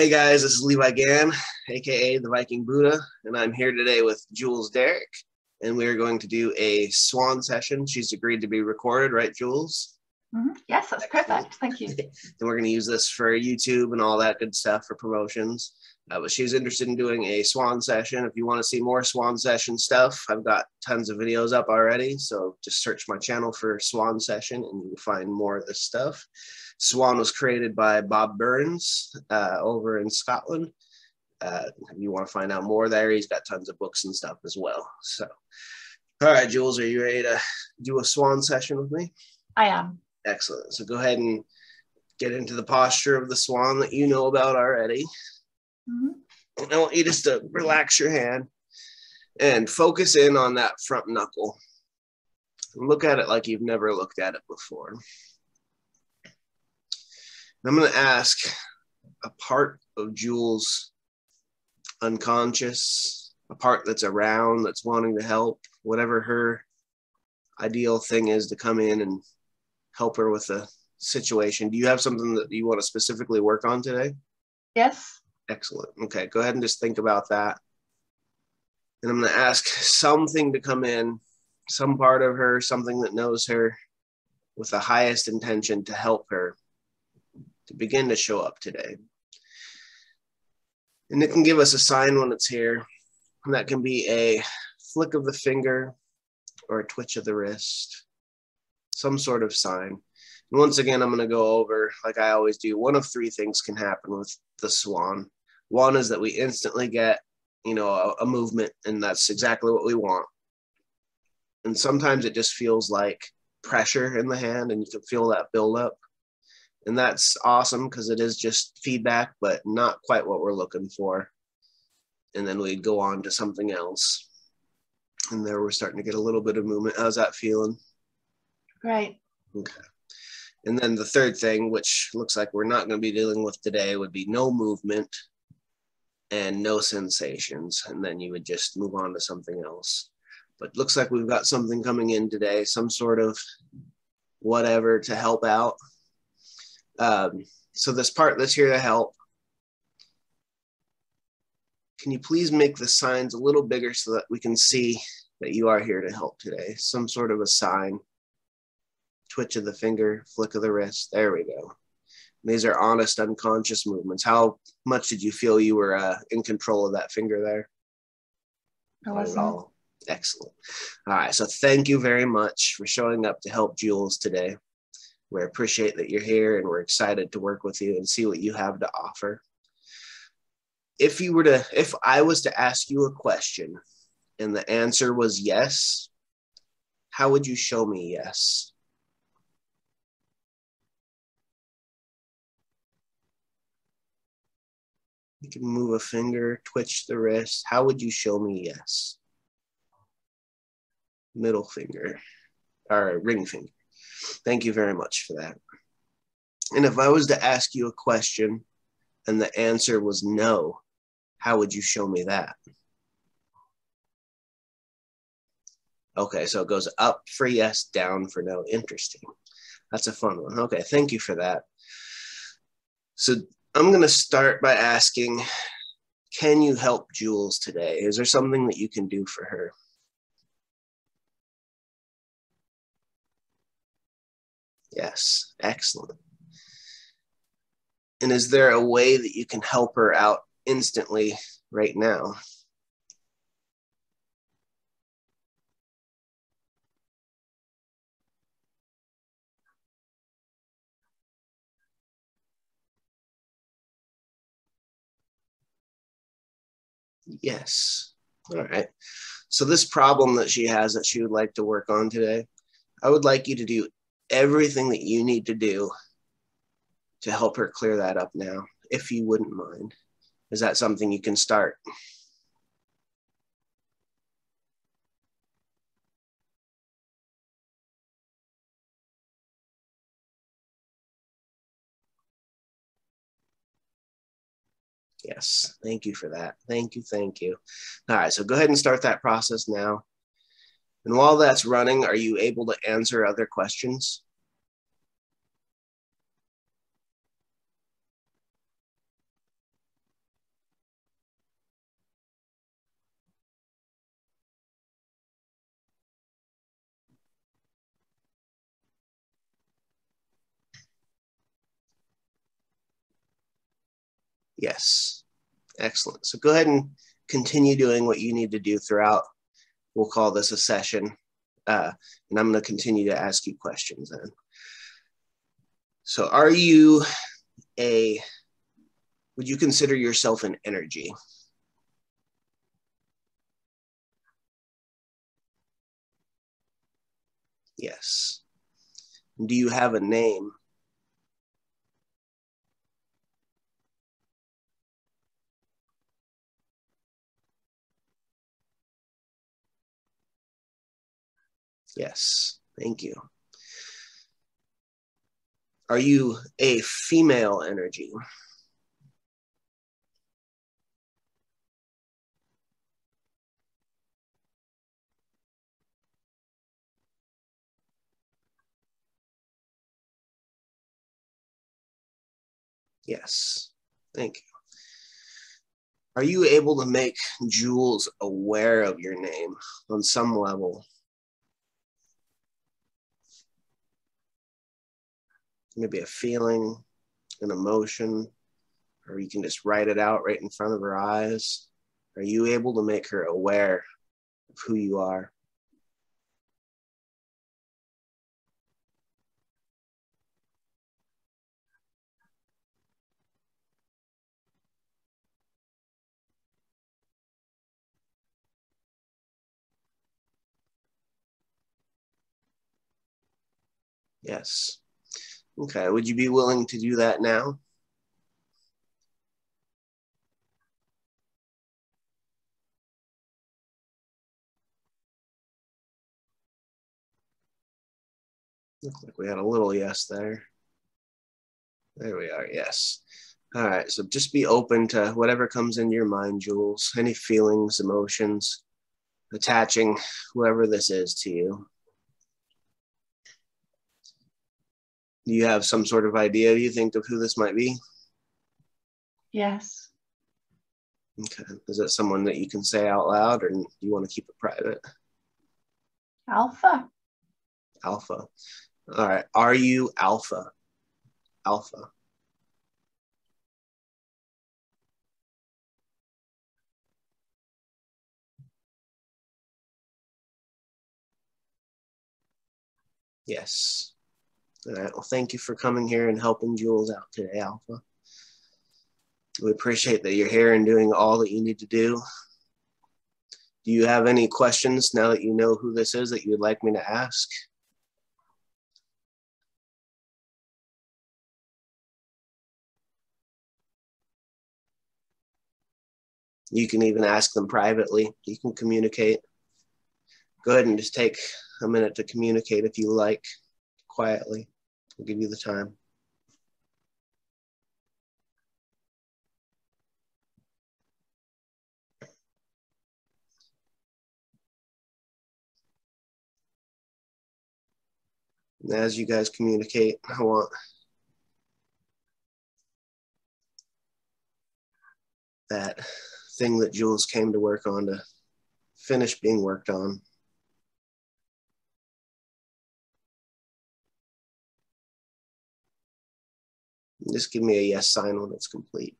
Hey guys, this is Levi Gann, aka the Viking Buddha, and I'm here today with Jules Derrick, and we are going to do a swan session. She's agreed to be recorded, right, Jules? Mm-hmm. Yes, that's perfect. Thank you. and we're going to use this for YouTube and all that good stuff for promotions. Uh, but she's interested in doing a swan session. If you want to see more swan session stuff, I've got tons of videos up already. So just search my channel for swan session and you'll find more of this stuff. Swan was created by Bob Burns uh, over in Scotland. Uh, if you want to find out more there, he's got tons of books and stuff as well. So, all right, Jules, are you ready to do a swan session with me? I am. Excellent. So go ahead and get into the posture of the swan that you know about already. Mm-hmm. I want you just to relax your hand and focus in on that front knuckle. Look at it like you've never looked at it before. I'm going to ask a part of Jules' unconscious, a part that's around, that's wanting to help, whatever her ideal thing is to come in and help her with the situation. Do you have something that you want to specifically work on today? Yes. Excellent. Okay, go ahead and just think about that. And I'm going to ask something to come in, some part of her, something that knows her with the highest intention to help her to begin to show up today. And it can give us a sign when it's here. And that can be a flick of the finger or a twitch of the wrist, some sort of sign. And once again, I'm going to go over, like I always do, one of three things can happen with the swan. One is that we instantly get, you know, a, a movement, and that's exactly what we want. And sometimes it just feels like pressure in the hand, and you can feel that build up and that's awesome because it is just feedback, but not quite what we're looking for. And then we'd go on to something else. And there we're starting to get a little bit of movement. How's that feeling? Great. Okay. And then the third thing, which looks like we're not going to be dealing with today, would be no movement and no sensations. And then you would just move on to something else. But looks like we've got something coming in today, some sort of whatever to help out um, so this part that's here to help, can you please make the signs a little bigger so that we can see that you are here to help today? Some sort of a sign, twitch of the finger, flick of the wrist. There we go. These are honest, unconscious movements. How much did you feel you were uh, in control of that finger there? I wasn't. Excellent. All right. So thank you very much for showing up to help Jules today. We appreciate that you're here and we're excited to work with you and see what you have to offer. If you were to, if I was to ask you a question and the answer was yes, how would you show me yes? You can move a finger, twitch the wrist. How would you show me yes? Middle finger or ring finger. Thank you very much for that. And if I was to ask you a question and the answer was no, how would you show me that? Okay, so it goes up for yes, down for no. Interesting. That's a fun one. Okay, thank you for that. So I'm going to start by asking Can you help Jules today? Is there something that you can do for her? Yes, excellent. And is there a way that you can help her out instantly right now? Yes. All right. So, this problem that she has that she would like to work on today, I would like you to do everything that you need to do to help her clear that up now, if you wouldn't mind. Is that something you can start? Yes, thank you for that. Thank you, thank you. All right, so go ahead and start that process now. And while that's running, are you able to answer other questions? Yes. Excellent. So go ahead and continue doing what you need to do throughout We'll call this a session. Uh, and I'm going to continue to ask you questions then. So, are you a, would you consider yourself an energy? Yes. Do you have a name? Yes, thank you. Are you a female energy? Yes, thank you. Are you able to make Jules aware of your name on some level? Maybe a feeling, an emotion, or you can just write it out right in front of her eyes. Are you able to make her aware of who you are? Yes. Okay, would you be willing to do that now? Looks like we had a little yes there. There we are, yes. All right, so just be open to whatever comes into your mind, Jules. Any feelings, emotions, attaching whoever this is to you. Do you have some sort of idea, do you think, of who this might be? Yes. Okay. Is it someone that you can say out loud or do you want to keep it private? Alpha. Alpha. All right. Are you alpha? Alpha. Yes. Right. Well, thank you for coming here and helping Jules out today, Alpha. We appreciate that you're here and doing all that you need to do. Do you have any questions now that you know who this is that you would like me to ask? You can even ask them privately. You can communicate. Go ahead and just take a minute to communicate if you like quietly. I'll give you the time. As you guys communicate, I want that thing that Jules came to work on to finish being worked on. Just give me a yes sign when it's complete.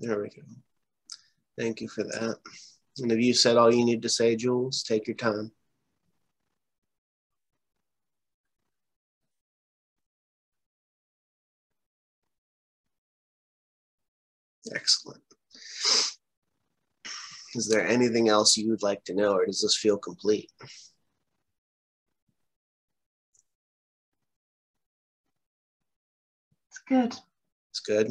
There we go. Thank you for that. And if you said all you need to say, Jules, take your time. Excellent. Is there anything else you would like to know, or does this feel complete? It's good. It's good.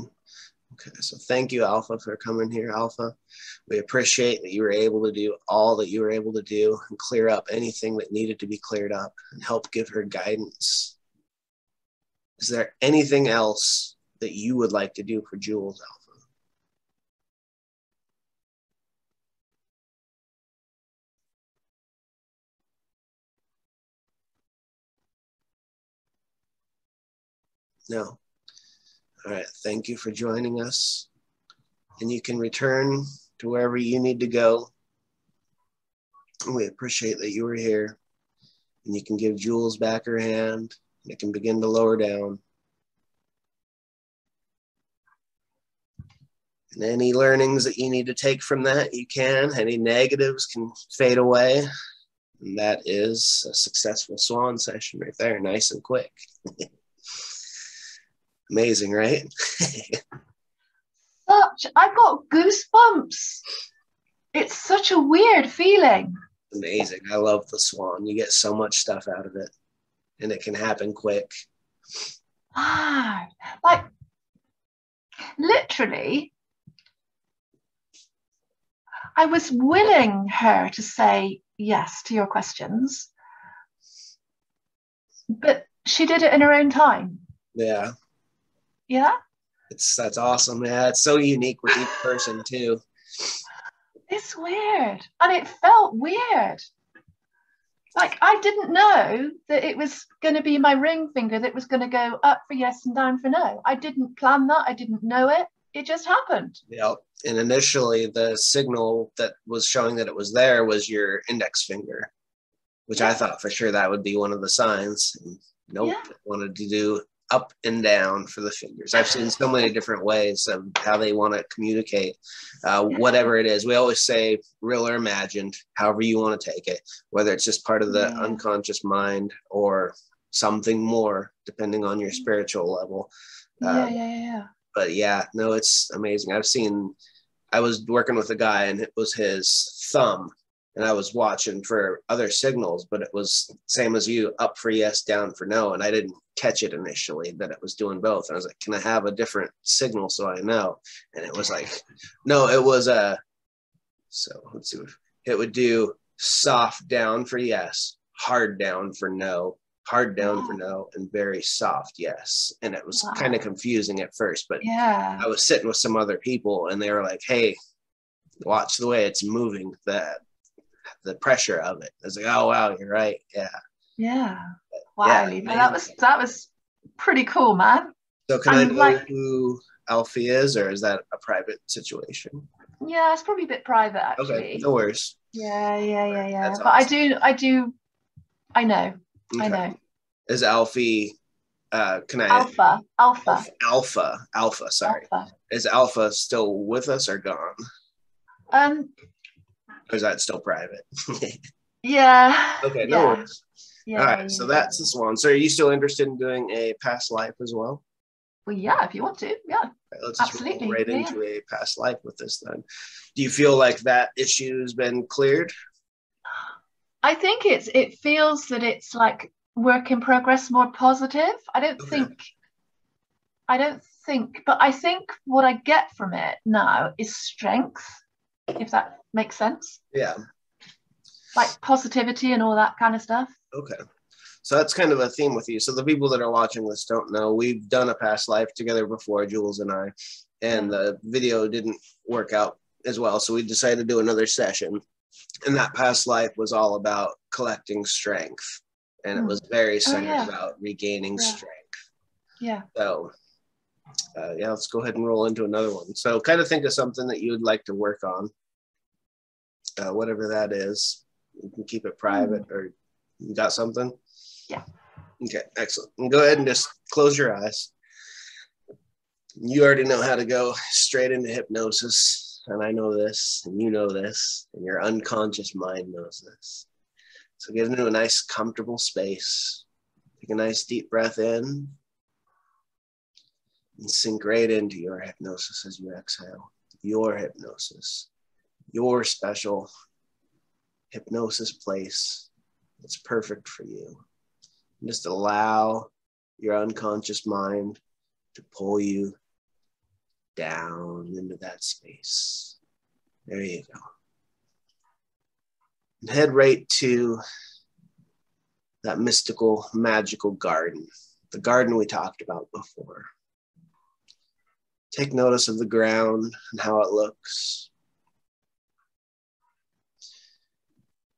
Okay, so thank you, Alpha, for coming here, Alpha. We appreciate that you were able to do all that you were able to do and clear up anything that needed to be cleared up and help give her guidance. Is there anything else that you would like to do for Jules, Alpha? No. All right. Thank you for joining us. and you can return to wherever you need to go. We appreciate that you were here. And you can give Jules back her hand, and it can begin to lower down. And any learnings that you need to take from that, you can. Any negatives can fade away. And that is a successful swan session right there, nice and quick. Amazing, right? Such, I got goosebumps. It's such a weird feeling. Amazing. I love the swan. You get so much stuff out of it, and it can happen quick. Ah, like literally, I was willing her to say yes to your questions, but she did it in her own time. Yeah. Yeah. It's that's awesome. Yeah, it's so unique with each person too. It's weird. And it felt weird. Like I didn't know that it was going to be my ring finger that was going to go up for yes and down for no. I didn't plan that. I didn't know it. It just happened. Yeah. And initially, the signal that was showing that it was there was your index finger, which I thought for sure that would be one of the signs. And nope, Yeah. wanted to do up and down for the fingers. I've seen so many different ways of how they want to communicate, uh, whatever it is. We always say real or imagined, however you want to take it, whether it's just part of the Yeah. unconscious mind or something more, depending on your spiritual level. Uh, yeah, yeah, yeah. but yeah, no, it's amazing. I've seen, I was working with a guy and it was his thumb, and I was watching for other signals, but it was same as you, up for yes, down for no, and I didn't catch it initially that it was doing both. And I was like, can I have a different signal so I know? And it was like, no, it was a. So let's see, it would do soft down for yes, hard down for no, hard down for no, and very soft yes. And it was kind of confusing at first, but Yeah. I was sitting with some other people and they were like, "Hey, watch the way it's moving, the the pressure of it." It's like, "Oh wow, you're right. Yeah." Yeah. Wow, Yeah, that was that was pretty cool, man. So can I And, know like- who Alfie is, or is that a private situation? Yeah, it's probably a bit private actually. Okay, no worries. Yeah, yeah, yeah, yeah. That's but I do, I do, I know, I know. Is Alfie? Uh, can I? Alpha, alpha, Alpha, Alpha, Alpha. Sorry, alpha. is Alpha still with us or gone? Um, Or is that still private? yeah. okay, no yeah, worries. yeah, All right, yeah, so that's the swan. So are you still interested in doing a past life as well? Well, yeah, if you want to, yeah. Right, let's just Absolutely, right yeah. into a past life with this then. Do you feel like that issue has been cleared? I think it's it feels that it's like work in progress, more positive. I don't Okay. think I don't think, but I think what I get from it now is strength, if that makes sense. Yeah. Like positivity and all that kind of stuff. Okay. So that's kind of a theme with you. So the people that are watching this don't know we've done a past life together before, Jules and I, and the video didn't work out as well. So we decided to do another session. And that past life was all about collecting strength. And it Hmm. was very centered yeah. about regaining Yeah. strength. Yeah. So, uh, yeah, let's go ahead and roll into another one. So, kind of think of something that you would like to work on, uh, whatever that is. You can keep it private, or you got something. Yeah. Okay, excellent. And go ahead and just close your eyes. You already know how to go straight into hypnosis, and I know this, and you know this, and your unconscious mind knows this. So, get into a nice, comfortable space. Take a nice deep breath in and sink right into your hypnosis as you exhale. Your hypnosis, your special hypnosis place that's perfect for you. And just allow your unconscious mind to pull you down into that space. There you go. And head right to that mystical, magical garden, the garden we talked about before. Take notice of the ground and how it looks.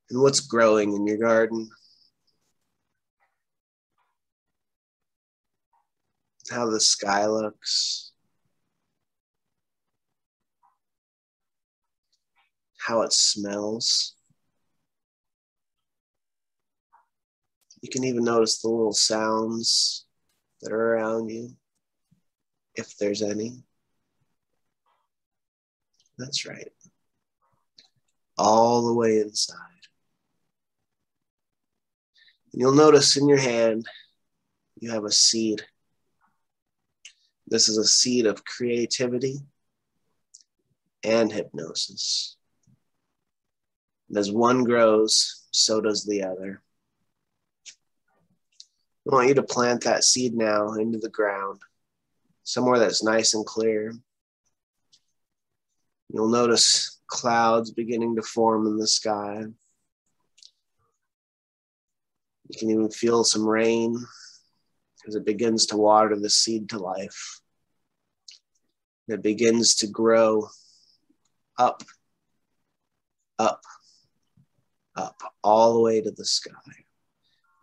And what's growing in your garden. How the sky looks. how it smells. You can even notice the little sounds that are around you, if there's any. That's right. All the way inside. And you'll notice in your hand, you have a seed. This is a seed of creativity and hypnosis. And as one grows, so does the other. I want you to plant that seed now into the ground, somewhere that's nice and clear. You'll notice clouds beginning to form in the sky. You can even feel some rain as it begins to water the seed to life. It begins to grow up, up, up, all the way to the sky.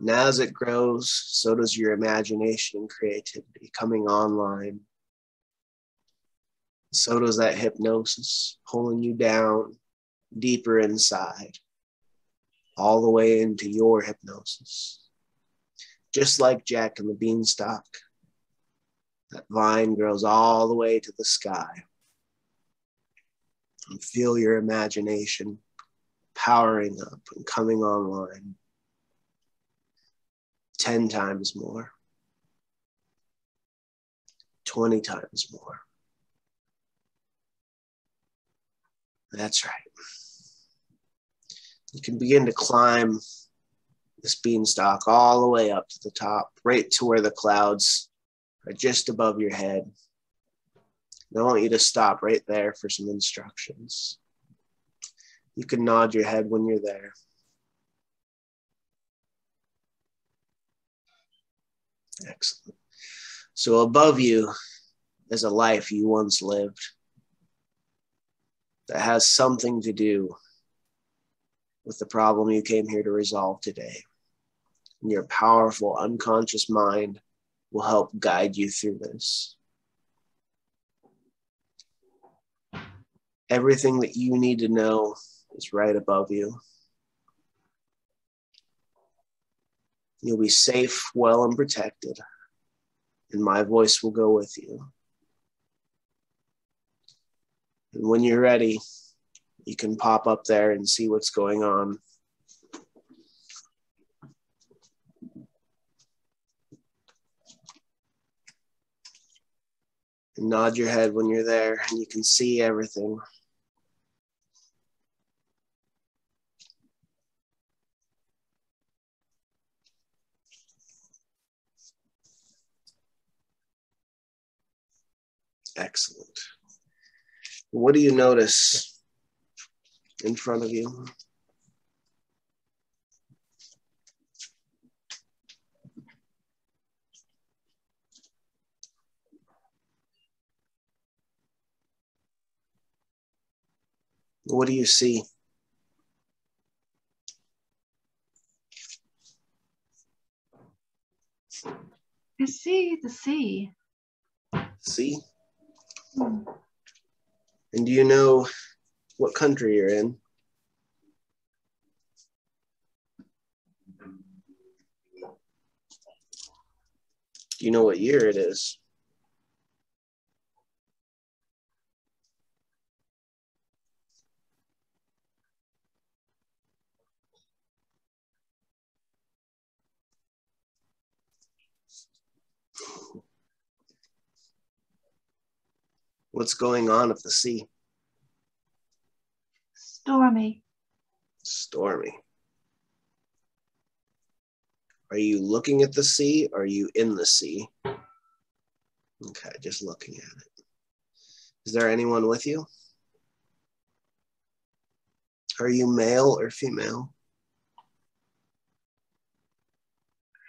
And as it grows, so does your imagination and creativity coming online. So does that hypnosis, pulling you down deeper inside, all the way into your hypnosis. Just like Jack and the Beanstalk, that vine grows all the way to the sky. And feel your imagination powering up and coming online 10 times more, 20 times more. That's right. You can begin to climb this beanstalk all the way up to the top, right to where the clouds are just above your head. And I want you to stop right there for some instructions. You can nod your head when you're there. Excellent. So above you is a life you once lived that has something to do with the problem you came here to resolve today. And your powerful unconscious mind will help guide you through this. Everything that you need to know is right above you. You'll be safe, well, and protected, and my voice will go with you. And when you're ready, you can pop up there and see what's going on. And nod your head when you're there and you can see everything. Excellent. What do you notice in front of you? What do you see? I see the sea. See? And do you know what country you're in? Do you know what year it is? What's going on at the sea? Stormy. Stormy. Are you looking at the sea? Or are you in the sea? Okay, just looking at it. Is there anyone with you? Are you male or female?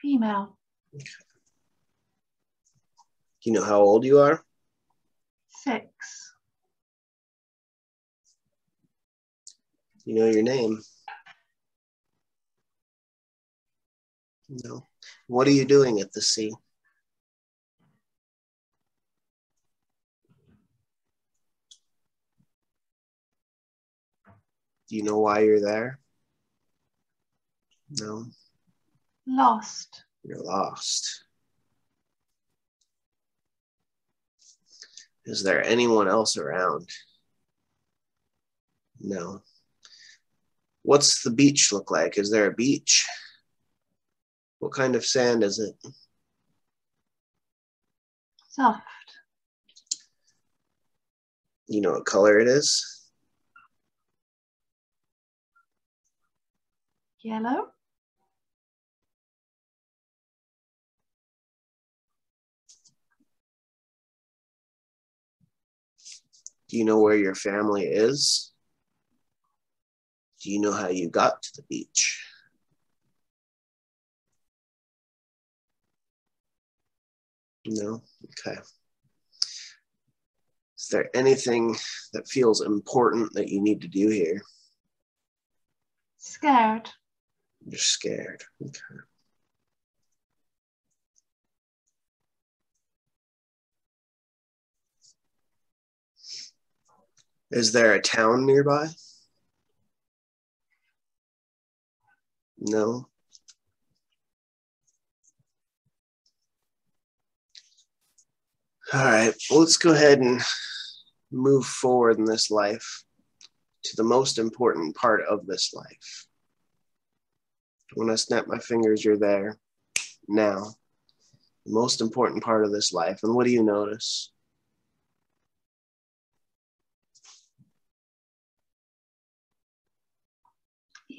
Female. Okay. Do you know how old you are? Six. You know your name? No. What are you doing at the sea? Do you know why you're there? No, Lost. you're lost. Is there anyone else around? No. What's the beach look like? Is there a beach? What kind of sand is it? Soft. You know what color it is? Yellow. Do you know where your family is? Do you know how you got to the beach? No? Okay. Is there anything that feels important that you need to do here? Scared. You're scared. Okay. Is there a town nearby? No. All right, well, let's go ahead and move forward in this life to the most important part of this life. When I snap my fingers, you're there now. The most important part of this life. And what do you notice?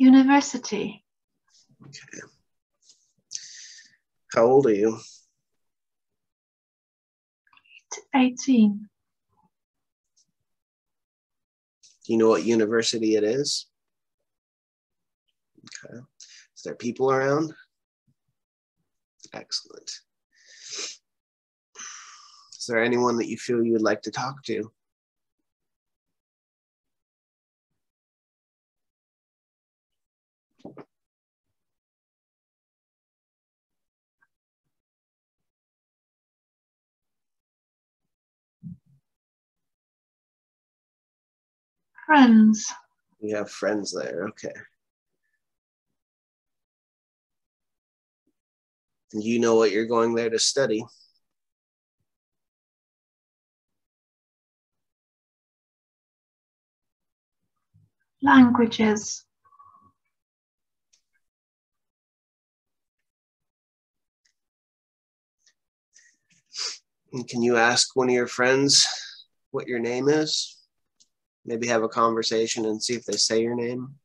University. Okay. How old are you? 18. Do you know what university it is? Okay. Is there people around? Excellent. Is there anyone that you feel you would like to talk to? Friends. You have friends there. Okay. And you know what you're going there to study. Languages. And can you ask one of your friends what your name is? Maybe have a conversation and see if they say your name.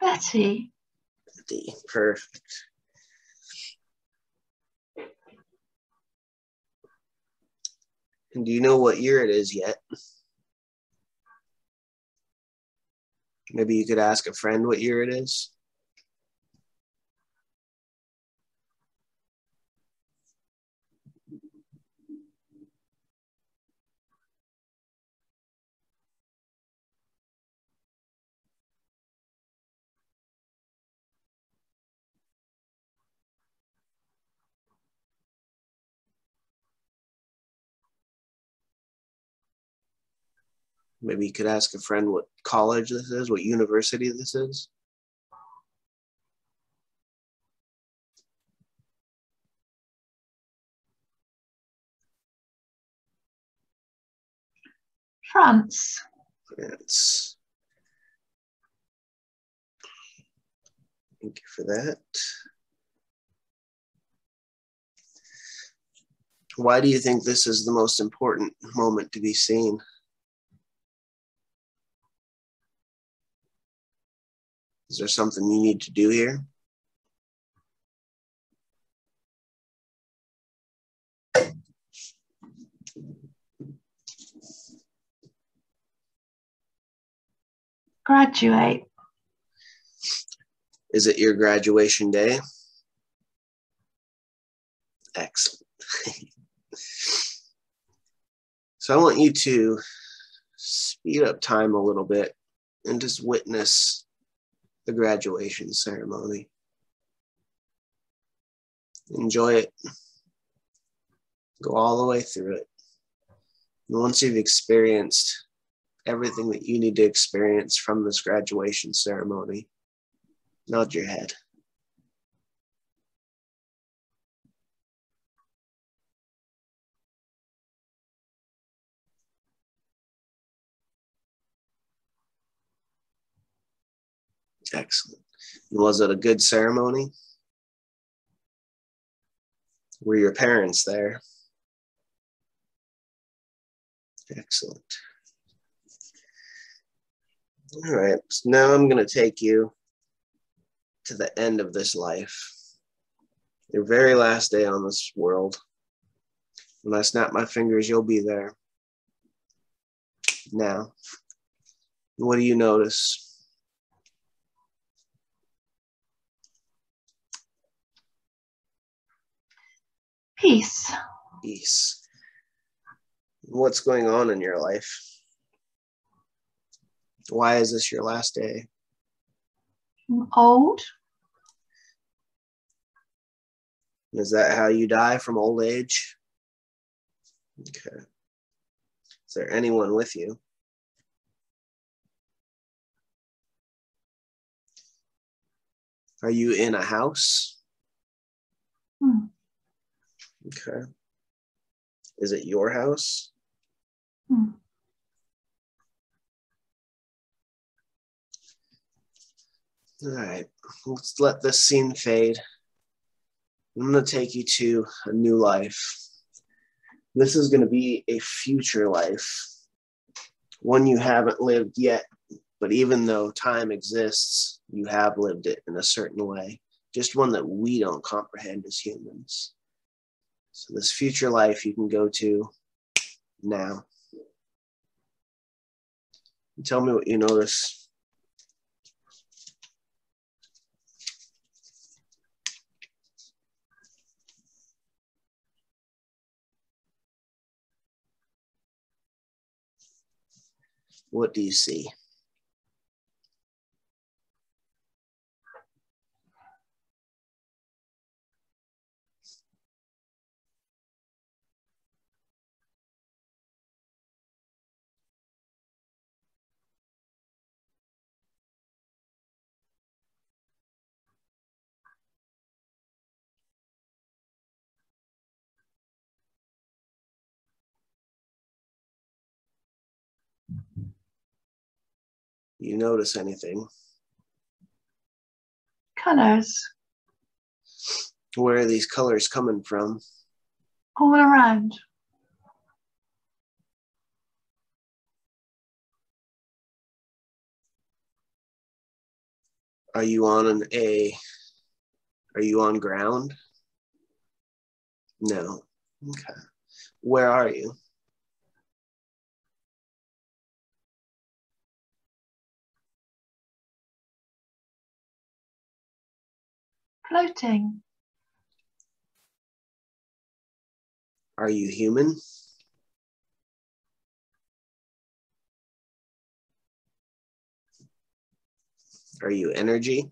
Betty. D. Perfect. And do you know what year it is yet? Maybe you could ask a friend what year it is. Maybe you could ask a friend what college this is, what university this is. France. France. Thank you for that. Why do you think this is the most important moment to be seen? Is there something you need to do here? Graduate. Is it your graduation day? Excellent. so I want you to speed up time a little bit and just witness the graduation ceremony. Enjoy it. Go all the way through it. And once you've experienced everything that you need to experience from this graduation ceremony, nod your head. Excellent. Was it a good ceremony? Were your parents there? Excellent. All right, so now I'm going to take you to the end of this life, your very last day on this world. When I snap my fingers, you'll be there. Now, what do you notice? Peace. Peace. What's going on in your life? Why is this your last day? I'm old. Is that how you die from old age? Okay. Is there anyone with you? Are you in a house? Hmm. Okay. Is it your house? Hmm. All right, let's let this scene fade. I'm going to take you to a new life. This is going to be a future life, one you haven't lived yet, but even though time exists, you have lived it in a certain way, just one that we don't comprehend as humans. So, this future life you can go to now. Tell me what you notice. What do you see? You notice anything? Colors Where are these colors coming from? all around. Are you on an A? Are you on ground? No. Okay. Where are you? Floating. Are you human? Are you energy?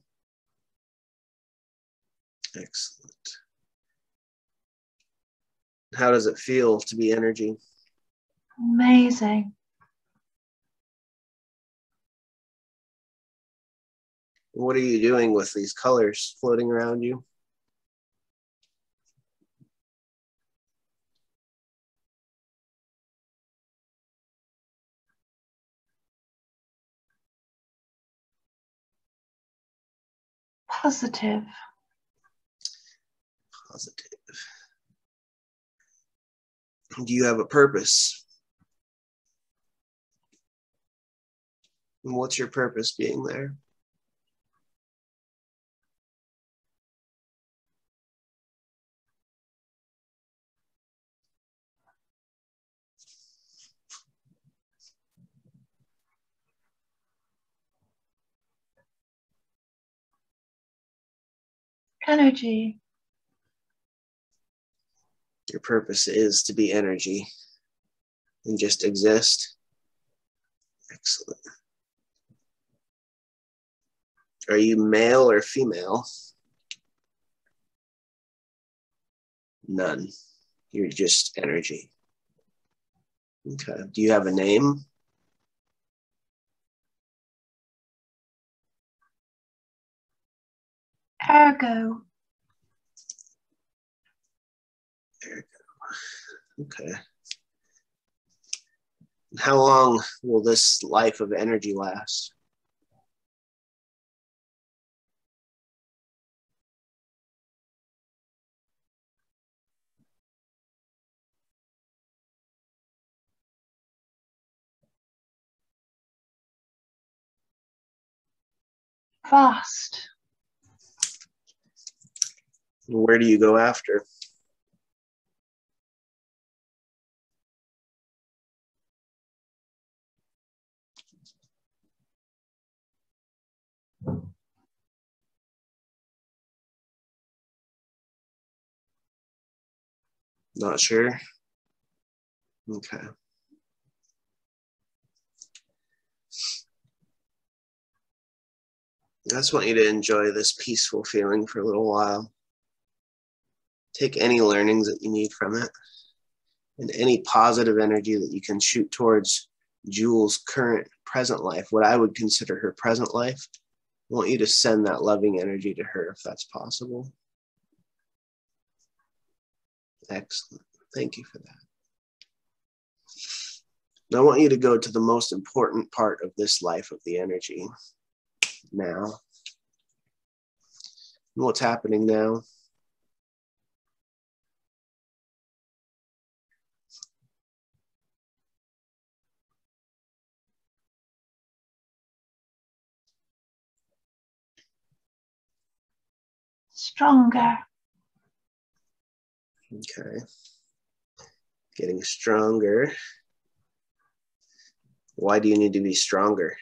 Excellent. How does it feel to be energy? Amazing. What are you doing with these colors floating around you? Positive. Positive. Do you have a purpose? And what's your purpose being there? Energy. Your purpose is to be energy and just exist. Excellent. Are you male or female? None. You're just energy. Okay. Do you have a name? Ergo. Ergo. Okay. How long will this life of energy last? Fast. Where do you go after? Not sure. Okay. I just want you to enjoy this peaceful feeling for a little while. Take any learnings that you need from it and any positive energy that you can shoot towards Jules' current present life, what I would consider her present life. I want you to send that loving energy to her if that's possible. Excellent. Thank you for that. Now, I want you to go to the most important part of this life of the energy now. And what's happening now? Stronger. Okay. Getting stronger. Why do you need to be stronger?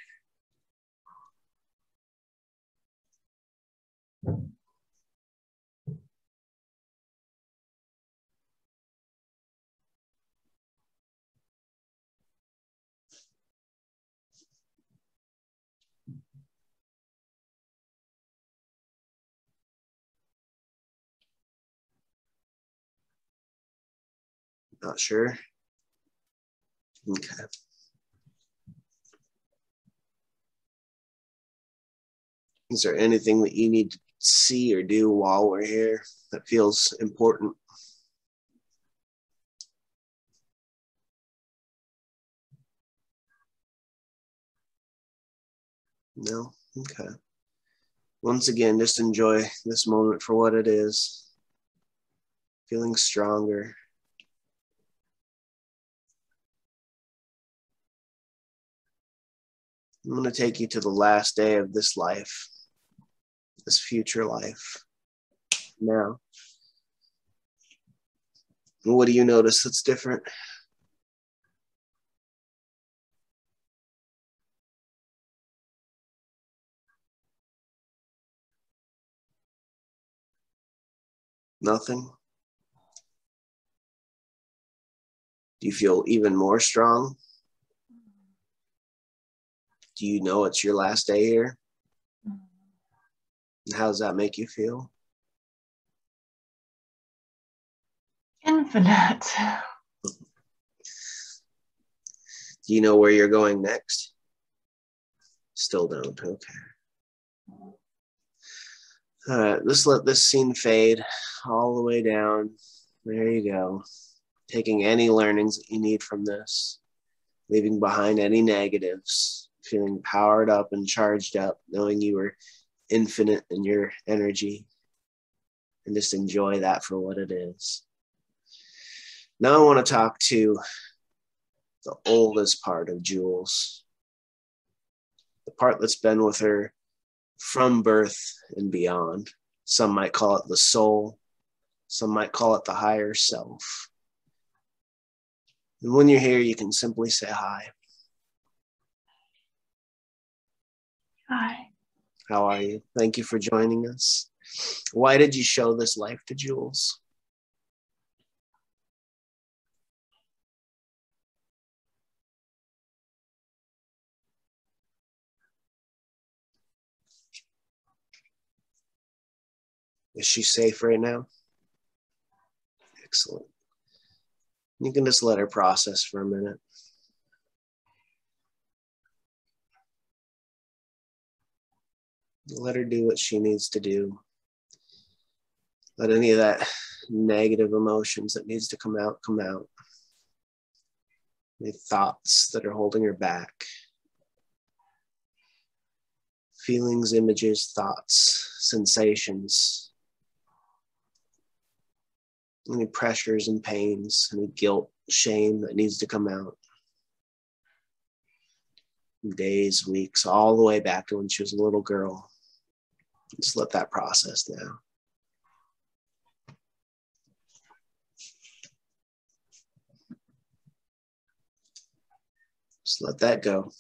Not sure. Okay. Is there anything that you need to see or do while we're here that feels important? No? Okay. Once again, just enjoy this moment for what it is. Feeling stronger. I'm going to take you to the last day of this life, this future life. Now, what do you notice that's different? Nothing? Do you feel even more strong? Do you know it's your last day here? And how does that make you feel? Infinite. Do you know where you're going next? Still don't. Okay. All right, let's let this scene fade all the way down. There you go. Taking any learnings that you need from this, leaving behind any negatives, feeling powered up and charged up, knowing you were infinite in your energy, and just enjoy that for what it is. Now I want to talk to the oldest part of Jules, the part that's been with her from birth and beyond. Some might call it the soul, some might call it the higher self. And when you're here, you can simply say hi. Hi. How are you? Thank you for joining us. Why did you show this life to Jules? Is she safe right now? Excellent. You can just let her process for a minute. Let her do what she needs to do. Let any of that negative emotions that needs to come out come out. Any thoughts that are holding her back. Feelings, images, thoughts, sensations. Any pressures and pains, any guilt, shame that needs to come out. Days, weeks, all the way back to when she was a little girl. Just let that process now. Just let that go.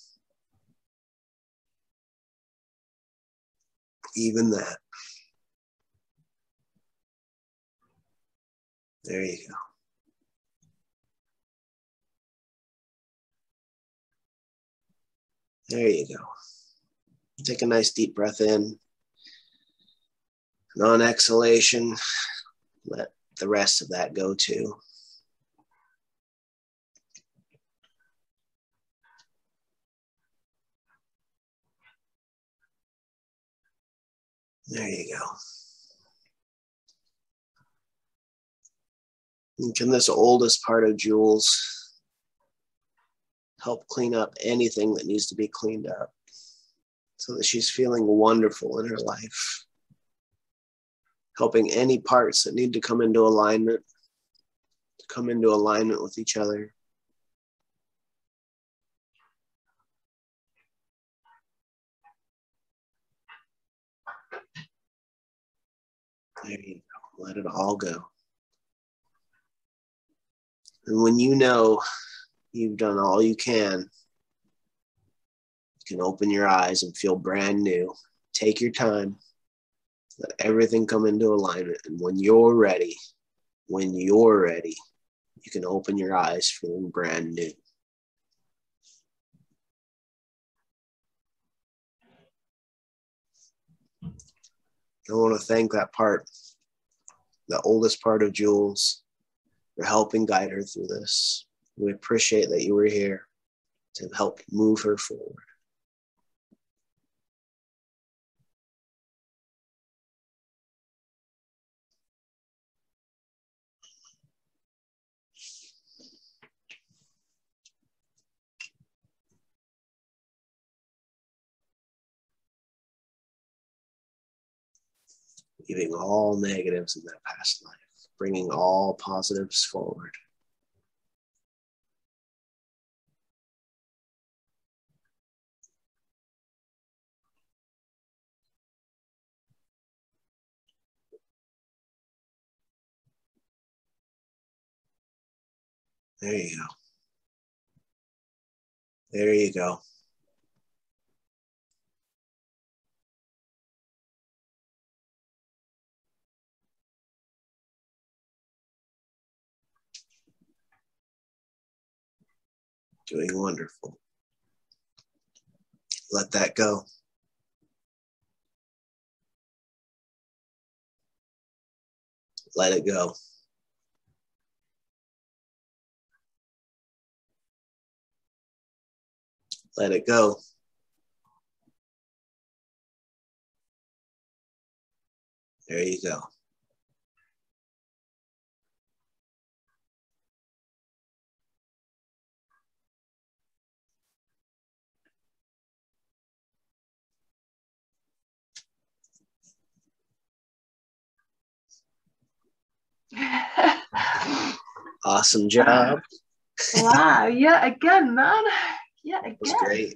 Even that. There you go. There you go. Take a nice deep breath in. And on exhalation, let the rest of that go too. There you go. And can this oldest part of Jules help clean up anything that needs to be cleaned up so that she's feeling wonderful in her life? Helping any parts that need to come into alignment, to come into alignment with each other. There you go. Let it all go. And when you know you've done all you can, you can open your eyes and feel brand new. Take your time. Let everything come into alignment. And when you're ready, when you're ready, you can open your eyes feeling brand new. I want to thank that part, the oldest part of Jules, for helping guide her through this. We appreciate that you were here to help move her forward. Leaving all negatives in that past life, bringing all positives forward. There you go. There you go. Doing wonderful. Let that go. Let it go. Let it go. There you go. Awesome job. wow. Yeah, again, man. Yeah, again. That was great.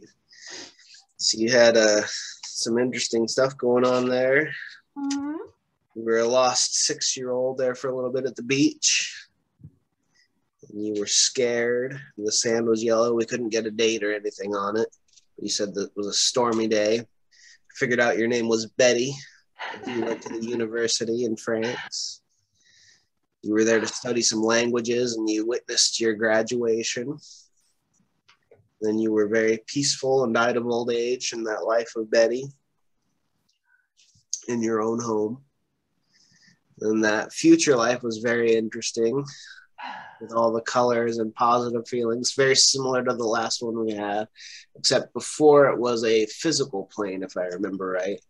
So you had uh, some interesting stuff going on there. Mhm. You were a lost six-year-old there for a little bit at the beach. And you were scared. The sand was yellow. We couldn't get a date or anything on it. You said that it was a stormy day. Figured out your name was Betty. You went to the university in France. You were there to study some languages and you witnessed your graduation. Then you were very peaceful and died of old age in that life of Betty in your own home. And that future life was very interesting with all the colors and positive feelings, very similar to the last one we had, except before it was a physical plane, if I remember right.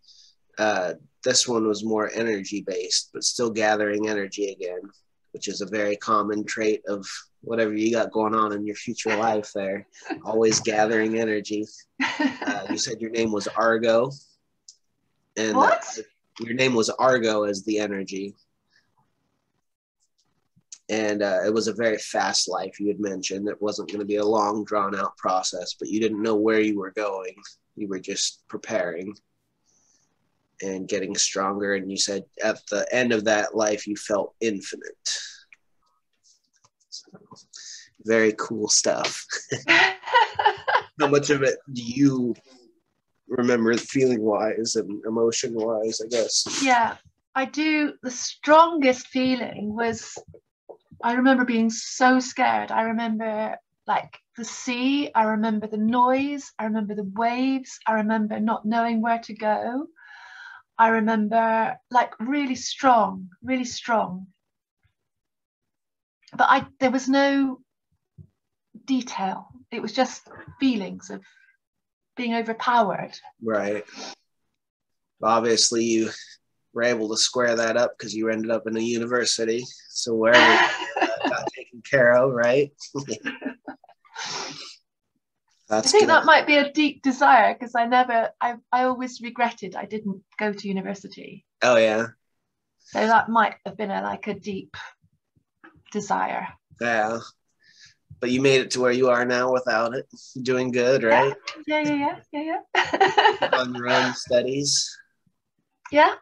Uh, this one was more energy based, but still gathering energy again, which is a very common trait of whatever you got going on in your future life there. Always gathering energy. Uh, you said your name was Argo. And what? your name was Argo as the energy and uh, it was a very fast life you had mentioned it wasn't going to be a long drawn out process but you didn't know where you were going you were just preparing and getting stronger and you said at the end of that life you felt infinite. So, very cool stuff. How much of it do you remember feeling wise and emotion wise i guess? Yeah i do. The strongest feeling was I remember being so scared. I remember like the sea, I remember the noise, I remember the waves, I remember not knowing where to go. I remember like really strong, really strong. But I there was no detail. It was just feelings of being overpowered. Right. Obviously you were able to square that up because you ended up in a university. So wherever got taken care of, right? That's I think good. that might be a deep desire because I never, I, I always regretted I didn't go to university. Oh yeah. So that might have been a like a deep desire. Yeah. But you made it to where you are now without it. Doing good, right? Yeah, yeah, yeah, yeah, yeah. yeah. On run studies. Yeah,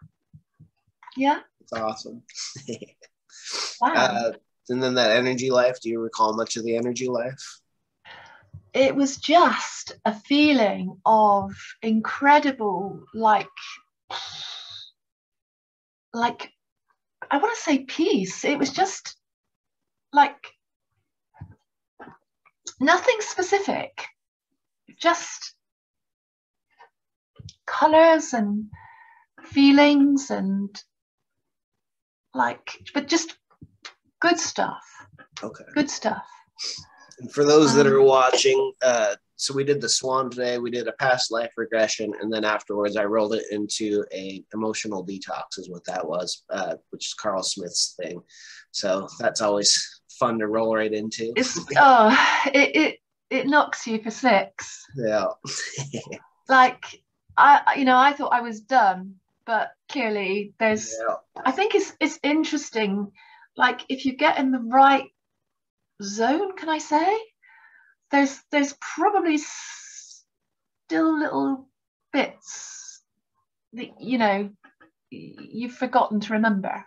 yeah. It's awesome. wow. Uh, and then that energy life, do you recall much of the energy life? It was just a feeling of incredible, like, like, I want to say peace. It was just like nothing specific, just colors and feelings and like, but just good stuff. Okay. Good stuff. And for those that are um, watching, uh, so we did the swan today. We did a past life regression, and then afterwards, I rolled it into a emotional detox, is what that was, uh, which is Karl Smith's thing. So that's always fun to roll right into. It's oh, it it it knocks you for six. Yeah. like I, you know, I thought I was done but clearly there's yeah. i think it's it's interesting like if you get in the right zone can i say? There's there's probably still little bits that you know you've forgotten to remember.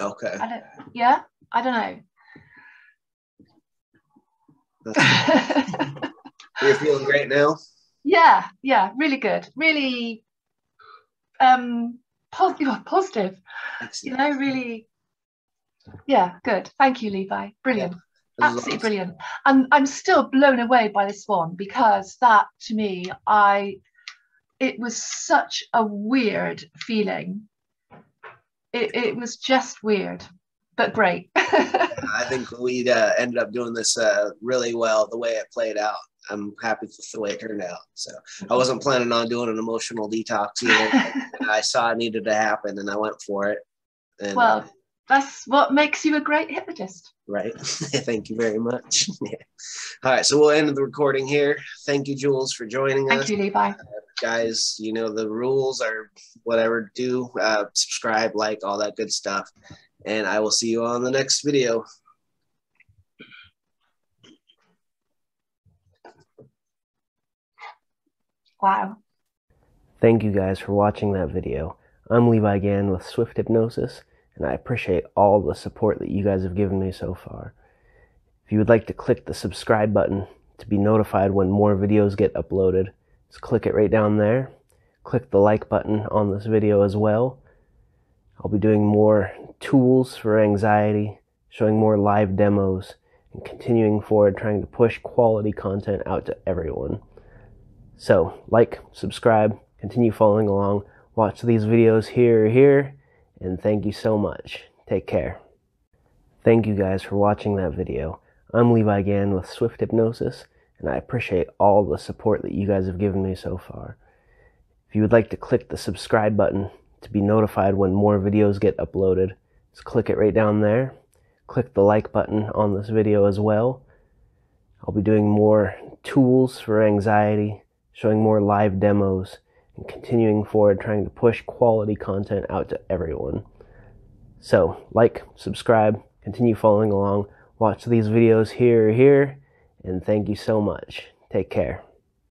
Okay. I don't, yeah? I don't know. You're feeling great now? Yeah yeah really good. Really um positive, positive. You know, really, yeah, good. Thank you, Levi. Brilliant. Yeah, Absolutely brilliant. And I'm still blown away by this one because that to me, I it was such a weird feeling. It, it was just weird, but great. I think we uh, ended up doing this uh, really well the way it played out. I'm happy with the way it turned out. So I wasn't planning on doing an emotional detox either. I saw it needed to happen and I went for it. And, well, uh, that's what makes you a great hypnotist. Right. Thank you very much. yeah. All right. So we'll end the recording here. Thank you, Jules, for joining Thank us. Thank you, Levi. Uh, guys, you know, the rules are whatever. Do uh, subscribe, like, all that good stuff. And I will see you on the next video. Wow. Thank you guys for watching that video. I'm Levi Gann with Swift Hypnosis, and I appreciate all the support that you guys have given me so far. If you would like to click the subscribe button to be notified when more videos get uploaded, just click it right down there. Click the like button on this video as well. I'll be doing more tools for anxiety, showing more live demos, and continuing forward trying to push quality content out to everyone. So, like, subscribe, continue following along, watch these videos here, here, and thank you so much. Take care. Thank you guys for watching that video. I'm Levi Gann with Swift Hypnosis, and I appreciate all the support that you guys have given me so far. If you would like to click the subscribe button to be notified when more videos get uploaded, just click it right down there. Click the like button on this video as well. I'll be doing more tools for anxiety, showing more live demos, and continuing forward trying to push quality content out to everyone. So, like, subscribe, continue following along, watch these videos here or here, and thank you so much. Take care.